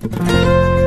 Bye.